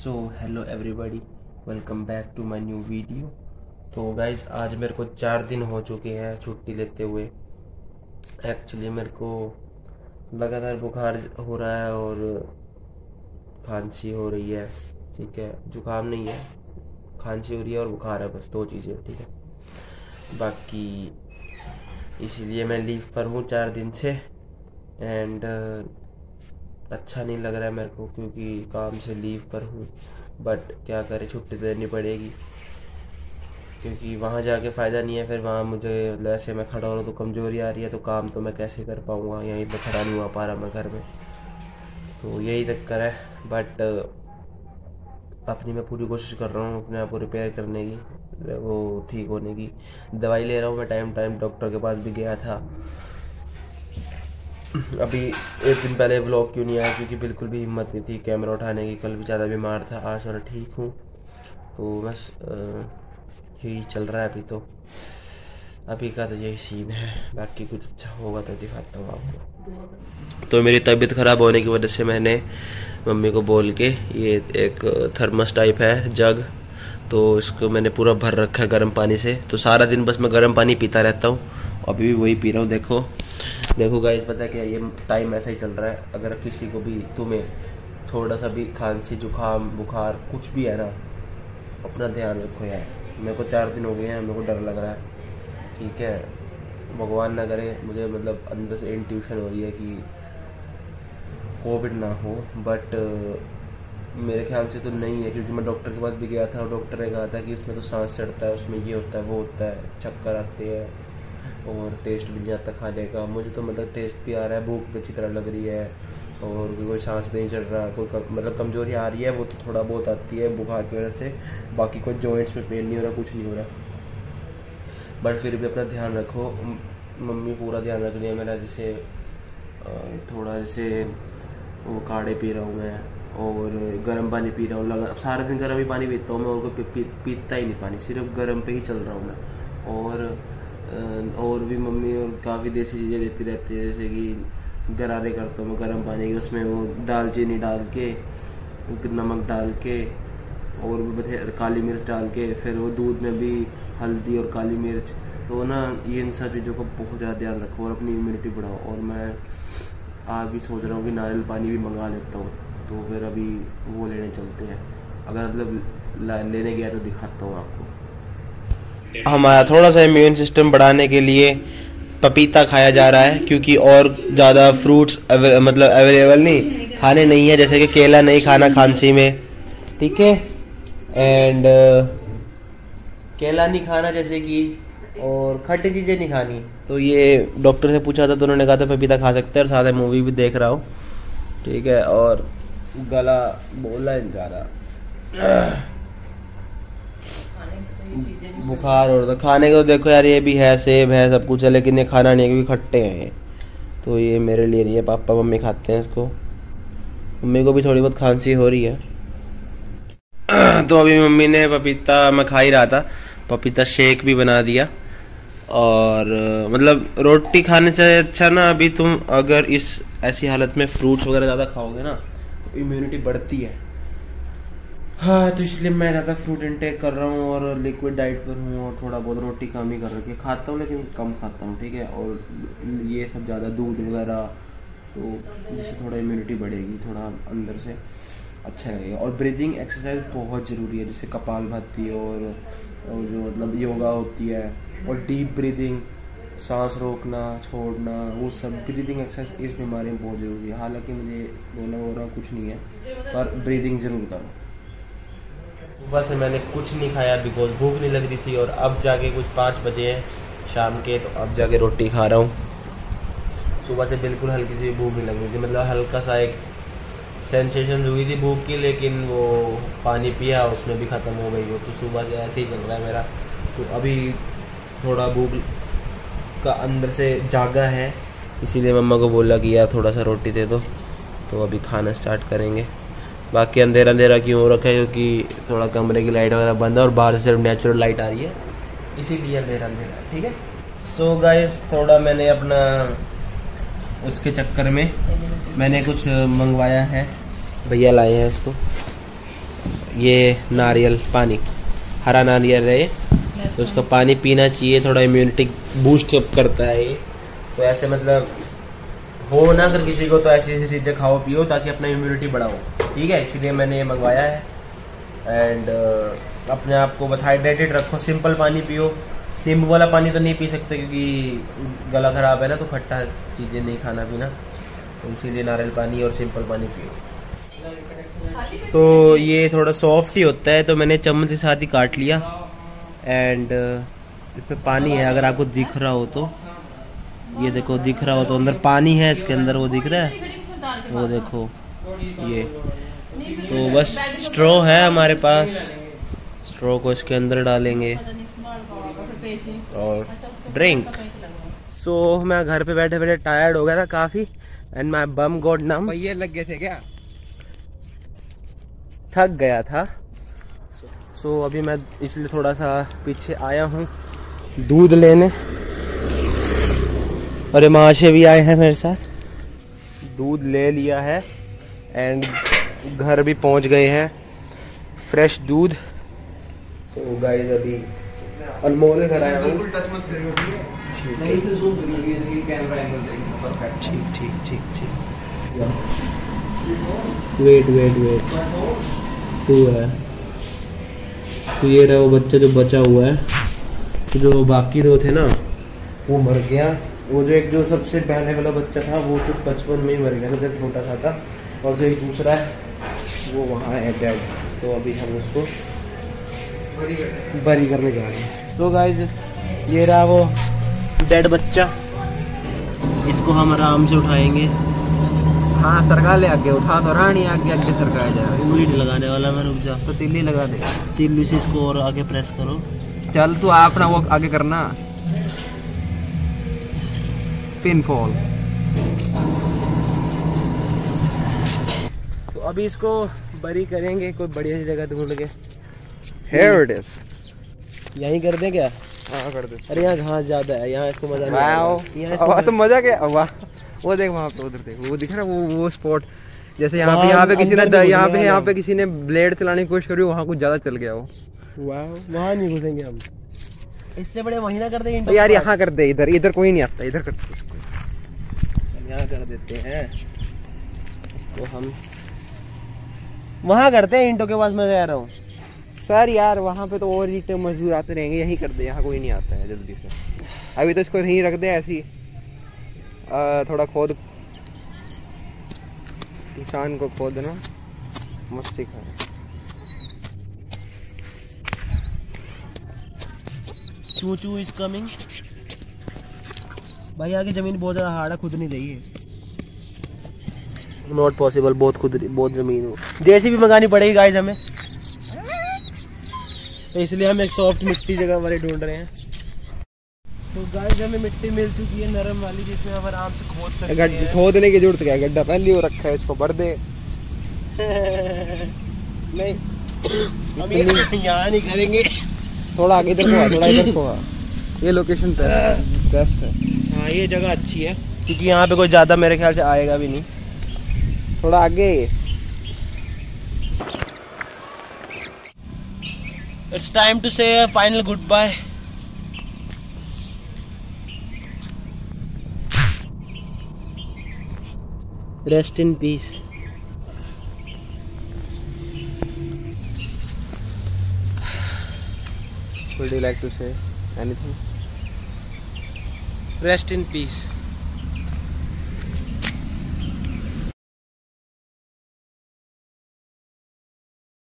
So hello everybody welcome back to my new video तो guys आज मेरे को चार दिन हो चुके हैं छुट्टी लेते हुए। एक्चुअली मेरे को लगातार बुखार हो रहा है और खांसी हो रही है। ठीक है? जुकाम नहीं है। खांसी हो रही है और बुखार है बस, दो चीज़ें, ठीक है? बाकी इसीलिए मैं लीव पर हूँ चार दिन से। एंड अच्छा नहीं लग रहा है मेरे को क्योंकि काम से लीव पर हूँ। बट क्या करें, छुट्टी देनी पड़ेगी। क्योंकि वहाँ जाके फ़ायदा नहीं है, फिर वहाँ मुझे ऐसे मैं खड़ा हो रहा तो कमज़ोरी आ रही है तो काम तो मैं कैसे कर पाऊँगा? यहीं पर खड़ा नहीं हुआ पा रहा मैं घर में। तो यही चक्कर है। बट अपनी मैं पूरी कोशिश कर रहा हूँ अपने आप को रिपेयर करने की, वो ठीक होने की। दवाई ले रहा हूँ मैं टाइम टाइम डॉक्टर के पास भी गया था। अभी एक दिन पहले व्लॉग क्यों नहीं आया? क्योंकि बिल्कुल भी हिम्मत नहीं थी कैमरा उठाने की। कल भी ज़्यादा बीमार था। आज थोड़ा ठीक हूँ। तो बस यही चल रहा है अभी तो। अभी का तो यही सीन है। बाकी कुछ अच्छा होगा तो दिखाता हूँ आपको। तो मेरी तबीयत ख़राब होने की वजह से मैंने मम्मी को बोल के ये एक थर्मस टाइप है जग तो इसको मैंने पूरा भर रखा है गर्म पानी से। तो सारा दिन बस मैं गर्म पानी पीता रहता हूँ। अभी भी वही पी रहा हूँ, देखो। देखो गाइस पता है क्या, ये टाइम ऐसा ही चल रहा है। अगर किसी को भी तुम्हें थोड़ा सा भी खांसी, जुकाम, बुखार, कुछ भी है ना, अपना ध्यान रखो यार। मेरे को चार दिन हो गए हैं, मेरे को डर लग रहा है। ठीक है? भगवान ना करे, मुझे मतलब अंदर से इंट्यूशन हो रही है कि कोविड ना हो बट मेरे ख्याल से तो नहीं है, क्योंकि मैं डॉक्टर के पास भी गया था और डॉक्टर ने कहा था कि उसमें तो सांस चढ़ता है, उसमें ये होता है, वो होता है, चक्कर आते हैं। और टेस्ट नहीं आता खाने का। मुझे तो मतलब टेस्ट भी आ रहा है भूख भी अच्छी तरह लग रही है और कोई सांस भी नहीं चल रहा कोई कम, मतलब कमज़ोरी आ रही है वो तो थोड़ा बहुत आती है बुखार की वजह से। बाकी कोई जॉइंट्स में पेन नहीं हो रहा कुछ नहीं हो रहा। बट फिर भी अपना ध्यान रखो। मम्मी पूरा ध्यान रख है मेरा जैसे थोड़ा जैसे वो काढ़े पी रहा हूँ मैं और गर्म पानी पी रहा हूँ। लगा सारा दिन गर्म ही पानी पीता हूँ मैं और कोई पी, पीता ही नहीं पानी सिर्फ़ गर्म पे ही चल रहा हूँ मैं। और और भी मम्मी और काफ़ी देसी चीज़ें देती रहती है, जैसे कि गरारे करता हूँ मैं गर्म पानी के, उसमें वो दालचीनी डाल के, नमक डाल के, और भी काली मिर्च डाल के, फिर वो दूध में भी हल्दी और काली मिर्च तो ना ये इन सब चीज़ों का बहुत ज़्यादा ध्यान रखो और अपनी इम्यूनिटी बढ़ाओ, और मैं आज भी सोच रहा हूँ कि नारियल पानी भी मंगा लेता हूँ तो फिर अभी वो लेने चलते हैं। अगर मतलब लेने गया तो दिखाता हूँ आपको। हमारा थोड़ा सा इम्यून सिस्टम बढ़ाने के लिए पपीता खाया जा रहा है क्योंकि और ज़्यादा फ्रूट्स अवे, मतलब अवेलेबल नहीं खाने नहीं है जैसे कि केला नहीं खाना खांसी में। ठीक है? एंड uh, केला नहीं खाना जैसे कि और खट्टी चीज़ें नहीं खानी। तो ये डॉक्टर से पूछा था तो उन्होंने कहा था पपीता खा सकते हैं और साथ मूवी भी देख रहा हूँ। ठीक है? और गला बोला जा रहा बुखार और खाने को तो देखो यार, ये भी है, सेब है, सब कुछ है, लेकिन ये खाना नहीं है क्योंकि खट्टे हैं ये। तो ये मेरे लिए नहीं है, पापा, मम्मी खाते हैं इसको। मम्मी को भी थोड़ी बहुत खांसी हो रही है। तो अभी मम्मी ने पपीता, मैं खा ही रहा था, पपीता शेक भी बना दिया। और मतलब रोटी खाने से अच्छा ना, अभी तुम अगर इस, ऐसी हालत में फ्रूट्स वगैरह ज़्यादा खाओगे ना तो इम्यूनिटी बढ़ती है। हाँ तो इसलिए मैं ज़्यादा फ्रूट इंटेक कर रहा हूँ और लिक्विड डाइट पर हूँ और थोड़ा बहुत रोटी कम ही कर रखी है। खाता हूँ लेकिन कम खाता हूँ ठीक है? और ये सब ज़्यादा दूध वगैरह तो जिससे थोड़ा इम्यूनिटी बढ़ेगी थोड़ा अंदर से अच्छा लगेगा। और ब्रीदिंग एक्सरसाइज बहुत ज़रूरी है जैसे कपाल भाती और, और जो मतलब योगा होती है और डीप ब्रीदिंग सांस रोकना छोड़ना वो सब ब्रीदिंग एक्सरसाइज इस बीमारी में बहुत ज़रूरी है। हालाँकि मुझे बोला हो रहा कुछ नहीं है पर ब्रीदिंग ज़रूर करो। सुबह से मैंने कुछ नहीं खाया बिकॉज़ भूख नहीं लग रही थी और अब जाके कुछ पाँच बजे है शाम के तो अब जाके रोटी खा रहा हूँ। सुबह से बिल्कुल हल्की सी भूख नहीं लग रही थी मतलब हल्का सा एक सेंसेशन हुई थी भूख की, लेकिन वो पानी पिया, उसमें भी ख़त्म हो गई वो तो सुबह से ऐसे ही चल रहा है मेरा। तो अभी थोड़ा भूख का अंदर से जागा है, इसीलिए मम्मा को बोला कि यार थोड़ा सा रोटी दे दो तो अभी खाना स्टार्ट करेंगे। बाकी अंधेरा अंधेरा क्यों हो रखा है? क्योंकि थोड़ा कमरे की लाइट वगैरह बंद है और बाहर से सिर्फ़ नेचुरल लाइट आ रही है। इसीलिए अंधेरा अंधेरा ठीक है? सो so गाइस थोड़ा मैंने अपना उसके चक्कर में मैंने कुछ मंगवाया है। भैया लाए हैं इसको। ये नारियल पानी, हरा नारियल है तो उसका पानी पीना चाहिए, थोड़ा इम्यूनिटी बूस्ट अप करता है ये। तो ऐसे मतलब हो ना, अगर किसी को तो ऐसी ऐसी चीज़ें खाओ पियो ताकि अपना इम्यूनिटी बढ़ाओ। ठीक है इसलिए मैंने ये मंगवाया है। एंड uh, अपने आप को बस हाइड्रेटेड रखो सिंपल पानी पियो। नींबू वाला पानी तो नहीं पी सकते क्योंकि गला ख़राब है ना तो खट्टा चीज़ें नहीं खाना पीना। तो इसीलिए नारियल पानी और सिंपल पानी पियो। तो ये थोड़ा सॉफ्ट ही होता है तो मैंने चम्मच के साथ ही काट लिया। एंड uh, इसमें पानी है अगर आपको दिख रहा हो तो। ये देखो दिख रहा हो तो अंदर पानी है इसके अंदर वो दिख रहा है। वो देखो। ये। तो बस स्ट्रॉ है हमारे पास। स्ट्रॉ को इसके अंदर डालेंगे। और ड्रिंक सो so, मैं घर पे बैठे बैठे टायर्ड हो गया था काफ़ी एंड माई बम गोड नम पहिए लग गए थे क्या? थक गया था। सो so, अभी मैं इसलिए थोड़ा सा पीछे आया हूँ दूध लेने। और माशे भी आए हैं मेरे साथ। दूध ले लिया है। एंड घर भी पहुँच गए हैं। फ्रेश दूध। सो गाइस अभी अनमोल घर आया हूँ। बिल्कुल टच मत करियो। ठीक नहीं से जूम करियो ये देखिए कैमरा एंगल देखिए परफेक्ट ठीक ठीक ठीक ठीक। वेट वेट वेट तू है। तो ये रहा वो बच्चा जो बचा हुआ है। तो जो बाकी दो थे ना वो मर गया। वो जो एक जो सबसे पहले वाला बच्चा था वो तो बचपन में ही मर गया था जब छोटा सा था। और जो एक दूसरा है वो वहाँ है डेड तो अभी हम उसको बरी करने जा रहे हैं. सो गाइज़ ये रहा वो डेड बच्चा. इसको हम आराम से उठाएँगे. हाँ सरका ले आगे उठा तो रानी आगे आगे सरकाया जाए उंगली नहीं लगाने वाला मैं रुक जा. तो तिल्ली लगा दे. तिल्ली से इसको और आगे प्रेस करो. चल तू आप ना वो आगे करना. पिन फॉल अभी इसको बरी करेंगे कोई बढ़िया सी जगह ढूंढ के। हेयर इट इज़ यहीं कर दें क्या? हाँ कर दे। अरे यहाँ घास ज़्यादा है यहाँ इसको मज़ा नहीं यहाँ तो मज़ा क्या? वाह। वो देख वहाँ पे उधर देख। वो दिख रहा वो वो स्पॉट जैसे यहाँ पे यहाँ पे किसी ने यहाँ पे यहाँ पे किसी ने ब्लेड चलाने की कोशिश करी वहाँ कुछ ज़्यादा चल गया वो वाह वहाँ नहीं घुसेंगे हम। इससे बड़े महीना कर देंगे तो यार यहाँ कर दे इधर इधर कोई नहीं आता इधर कर दे। इसको यहाँ कर देते हैं। तो हम वहाँ करते हैं इंटो के पास मैं जा रहा हूँ। सर यार वहाँ पे तो और ईंटें मजदूर आते रहेंगे यहीं कर दे यहाँ कोई नहीं आता है जल्दी से। अभी तो इसको यहीं रख दे ऐसी आ, थोड़ा खोद। किसान को खोदना मस्ती खा चू चू इज़ कमिंग भाई आगे ज़मीन बहुत ज़्यादा हार्ड है खुद नहीं रही है नॉट पॉसिबल बहुत खुद बहुत ज़मीन हो। जैसी भी मंगानी पड़ेगी गाइस हमें। तो इसलिए हम एक सॉफ्ट मिट्टी जगह वाले ढूंढ रहे हैं। तो गाइस हमें मिट्टी मिल चुकी है नरम वाली जिसमें हम आराम से खोद सकते हैं। खोदने की ज़रूरत क्या है? गड्ढा पहले ही रखा है इसको भर दे। नहीं। हम यहाँ नहीं करेंगे। थोड़ा आगे इधर को थोड़ा इधर को ये लोकेशन बेस्ट है। हाँ ये जगह अच्छी है क्योंकि यहाँ पे कोई ज़्यादा मेरे ख्याल से आएगा भी नहीं। थोड़ा आगे It's time to say a final goodbye. Rest in peace. would you like to say anything Rest in peace.